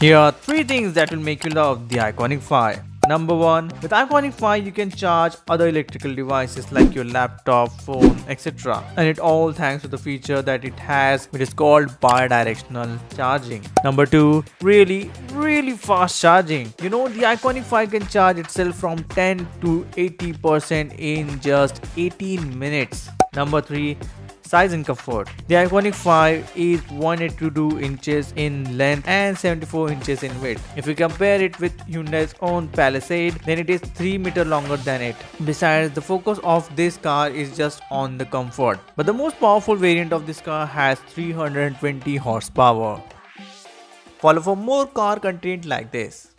Here are 3 things that will make you love the Ioniq 5. Number 1. With Ioniq 5 you can charge other electrical devices like your laptop, phone, etc. And it all thanks to the feature that it has which is called bidirectional charging. Number 2. Really, really fast charging. You know the Ioniq 5 can charge itself from 10 to 80% in just 18 minutes. Number 3 size and comfort. The Ioniq 5 is 182 inches in length and 74 inches in width. If you compare it with Hyundai's own Palisade, then it is 3 meter longer than it. Besides, the focus of this car is just on the comfort. But the most powerful variant of this car has 320 horsepower. Follow for more car content like this.